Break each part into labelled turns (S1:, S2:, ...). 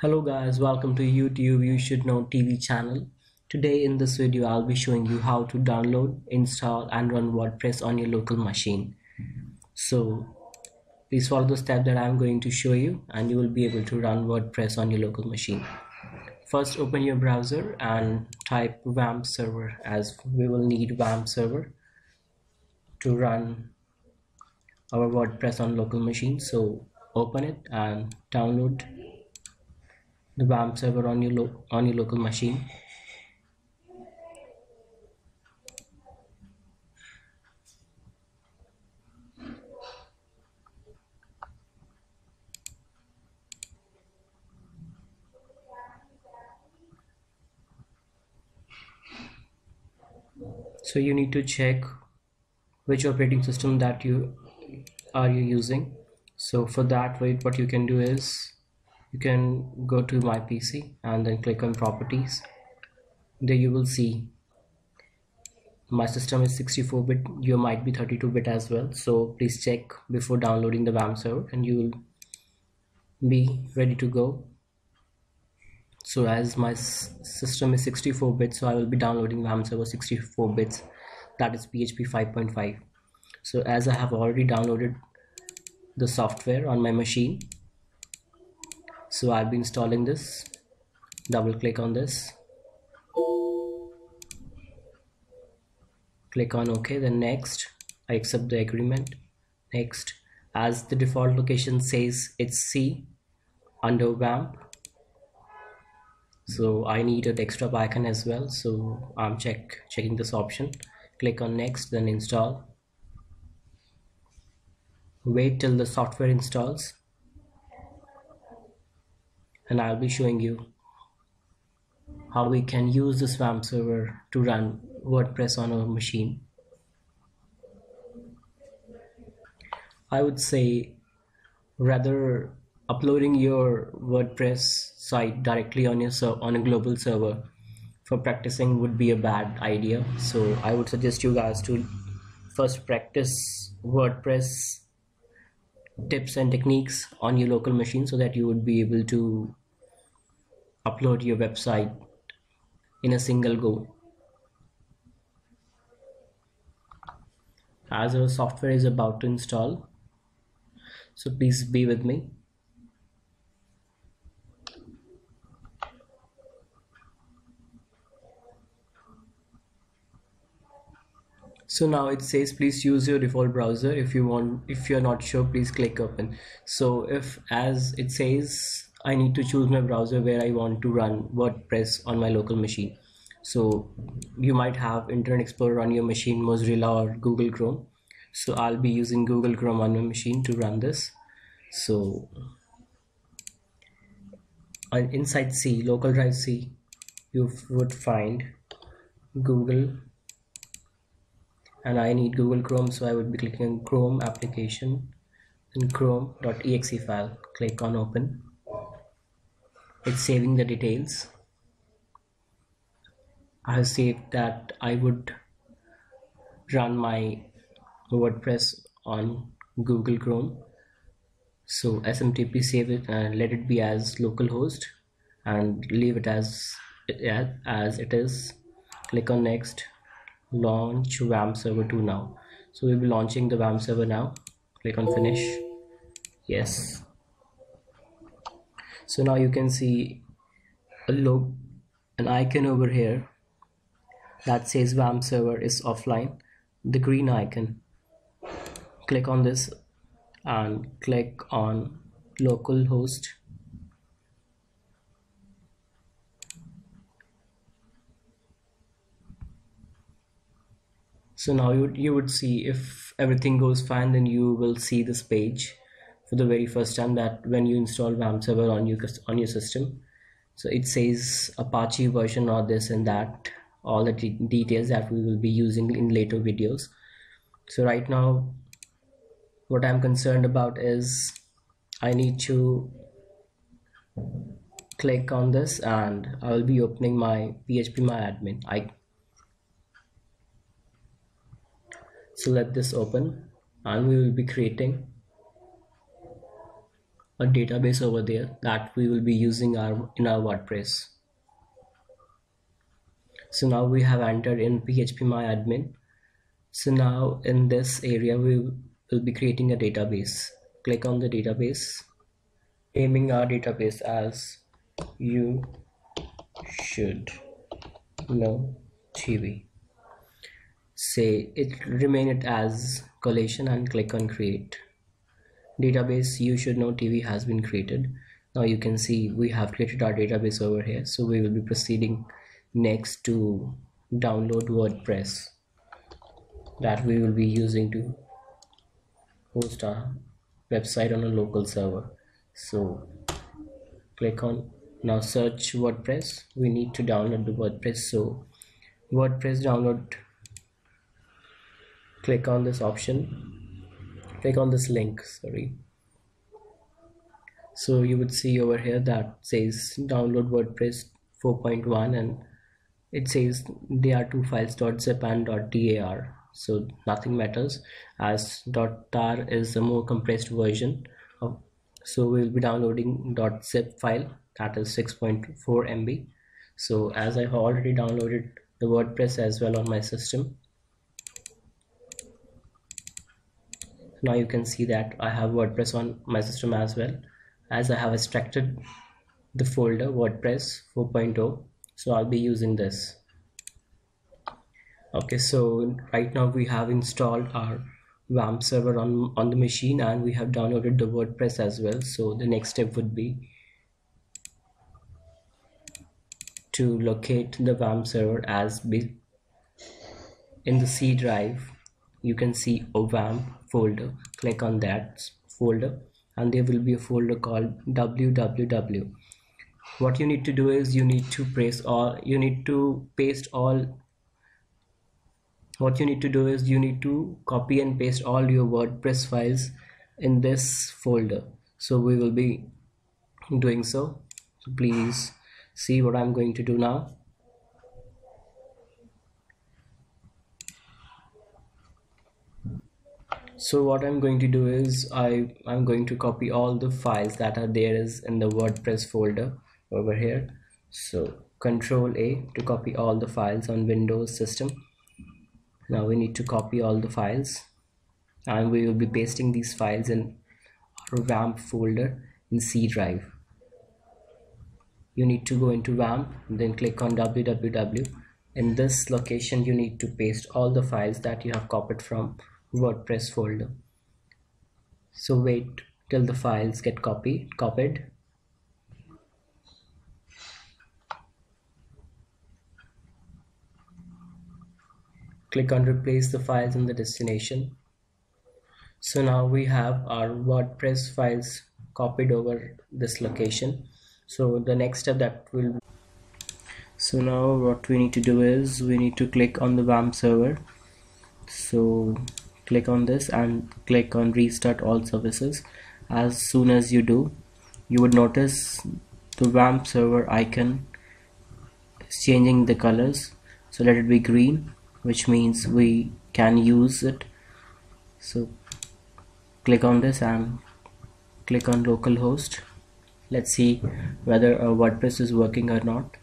S1: Hello guys, welcome to YouTube You Should Know TV channel. Today in this video I'll be showing you how to download, install and run WordPress on your local machine. So please follow the step that I'm going to show you and you will be able to run WordPress on your local machine. First open your browser and type WAMP server as we will need WAMP server to run our WordPress on local machine. So open it and download the WAMP server on your on your local machine. So you need to check which operating system that you are you using. So for that, what you can do is you can go to my PC and then click on properties. There you will see my system is 64 bit. You might be 32 bit as well. So please check before downloading the WAMP server and you will be ready to go. So as my system is 64 bits so I will be downloading WAMP server 64 bits. That is PHP 5.5 so as I have already downloaded the software on my machine so I'll be installing this. Double click on this. Click on OK then next. I accept the agreement. Next. As the default location says it's C under WAMP so I need a desktop icon as well. So I'm check checking this option. Click on next then install. Wait till the software installs and I'll be showing you how we can use the WAMP server to run WordPress on our machine. I would say rather uploading your WordPress site directly on your on a global server for practicing would be a bad idea. So I would suggest you guys to first practice WordPress tips and techniques on your local machine so that you would be able to upload your website in a single go. As our software is about to install so please be with me so now it says please use your default browser if you want if you're not sure please click open so if as it says I need to choose my browser where I want to run WordPress on my local machine. So you might have Internet Explorer on your machine, Mozilla or Google Chrome. So I'll be using Google Chrome on my machine to run this. So inside C, local drive C, you would find Google and I need Google Chrome so I would be clicking on Chrome application and chrome.exe file. Click on open. It's saving the details. I have saved that I would run my WordPress on Google Chrome. So SMTP save it and let it be as localhost and leave it as as it is. Click on next launch WAMP server 2 now. So we'll be launching the WAMP server now. Click on finish. Yes. So now you can see a log an icon over here that says WAMP server is offline. The green icon. Click on this and click on localhost so now you, you would see if everything goes fine then you will see this page for the very first time that when you install WAMP server on your on your system. So it says Apache version or this and that all the details that we will be using in later videos. So right now what I'm concerned about is I need to click on this and I will be opening my PHP my admin I so let this open and we will be creating a database over there that we will be using our in our WordPress. So now we have entered in phpMyAdmin. so now in this area we will be creating a database. Click on the database naming our database as you should know TV say it remain it as collation and click on create. Database you should know TV has been created. Now you can see we have created our database over here. So we will be proceeding next to download WordPress that we will be using to host our website on a local server. So click on now search WordPress. We need to download the WordPress. So WordPress download click on this option. Click on this link sorry. So you would see over here that says download WordPress 4.1 and it says there are two files .zip and .tar so nothing matters as .tar is a more compressed version of so we'll be downloading .zip file that is 6.4 MB so as I have already downloaded the WordPress as well on my system now you can see that I have WordPress on my system as well as I have extracted the folder WordPress 4.0 so I'll be using this. Okay so right now we have installed our WAMP server on on the machine and we have downloaded the WordPress as well. So the next step would be to locate the WAMP server as in the C drive you can see WAMP folder. Click on that folder and there will be a folder called www what you need to do is you need to press all you need to paste all what you need to do is you need to copy and paste all your WordPress files in this folder. So we will be doing so. So please see what I'm going to do now so what I'm going to do is I I'm going to copy all the files that are there is in the WordPress folder over here. So control a to copy all the files on Windows system. Now we need to copy all the files. And we will be pasting these files in our WAMP folder in C drive. You need to go into WAMP then click on www in this location you need to paste all the files that you have copied from WordPress folder. So wait till the files get copied copied. Click on replace the files in the destination. So now we have our WordPress files copied over this location. So the next step that will so now what we need to do is we need to click on the WAMP server. So click on this and click on restart all services. As soon as you do you would notice the WAMP server icon is changing the colors. So let it be green which means we can use it. So click on this and click on localhost. Let's see whether our WordPress is working or not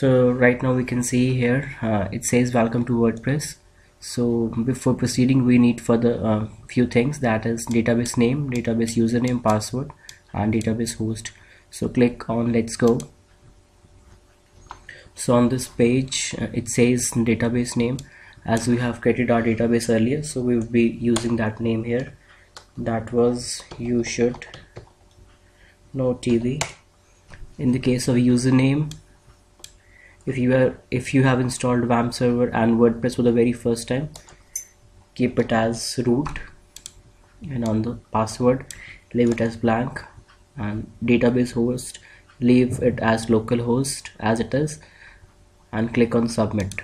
S1: so right now we can see here uh, it says welcome to WordPress. So before proceeding we need further uh, few things. That is database name database username password and database host. So click on let's go. So on this page uh, it says database name. As we have created our database earlier so we will be using that name here. That was you should know TV in the case of username if you are if you have installed WAMP server and WordPress for the very first time keep it as root and on the password leave it as blank and database host leave it as localhost as it is and click on submit.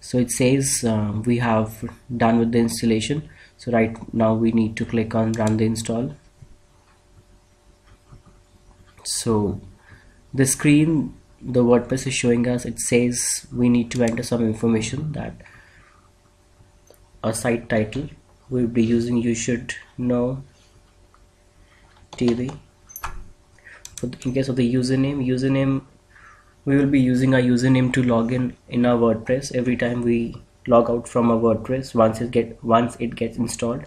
S1: So it says uh, we have done with the installation. So right now we need to click on run the install. So the screen the WordPress is showing us it says we need to enter some information that a site title we'll be using you should know TV in case of the username username we will be using our username to log in in our WordPress. Every time we log out from our WordPress once it get once it gets installed.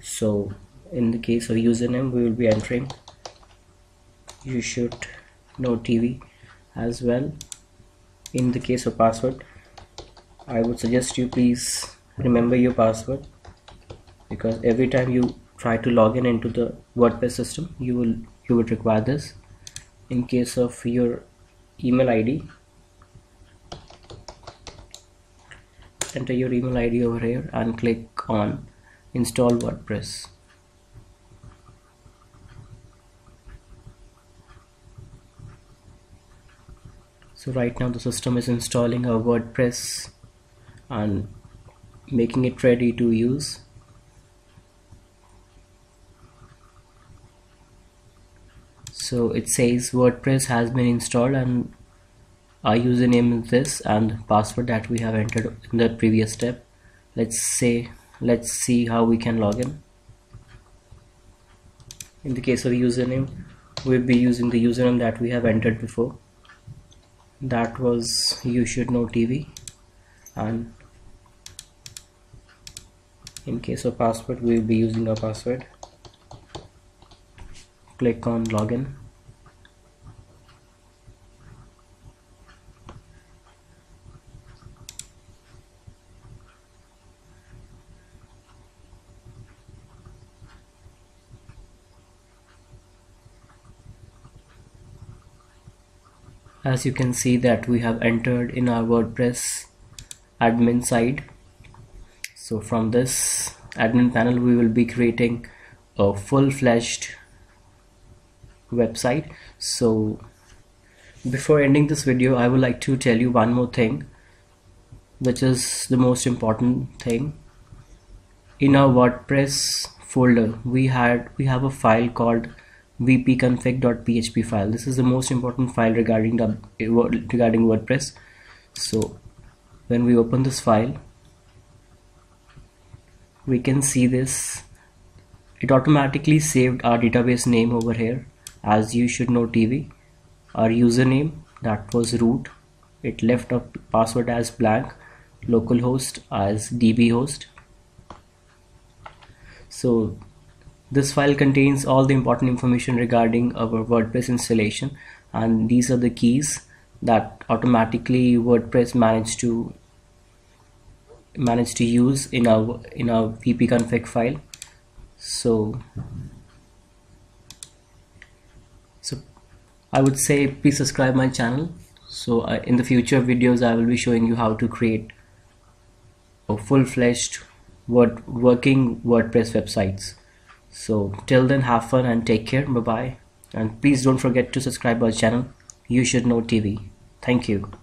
S1: So in the case of username we will be entering. You should know TV as well. In the case of password I would suggest you please remember your password because every time you try to log in into the WordPress system you will you would require this. In case of your email ID enter your email ID over here and click on install WordPress so right now the system is installing a WordPress and making it ready to use. So it says WordPress has been installed and our username is this and password that we have entered in the previous step. Let's say let's see how we can log in. In the case of username we'll be using the username that we have entered before that was you should know TV and in case of password we will be using a password. Click on login as you can see that we have entered in our WordPress admin side. So from this admin panel we will be creating a full-fledged website. So before ending this video I would like to tell you one more thing which is the most important thing. In our WordPress folder we had we have a file called wp-config.php file. This is the most important file regarding the regarding WordPress. So when we open this file we can see this. It automatically saved our database name over here. As you should know TV our username that was root. It left a password as blank localhost as dbhost so this file contains all the important information regarding our WordPress installation and these are the keys that automatically WordPress managed to manage to use in our in our wp-config file. So so I would say please subscribe my channel. So uh, in the future videos I will be showing you how to create a full-fledged word working WordPress websites so till then have fun and take care. Bye bye and please don't forget to subscribe our channel you should know TV thank you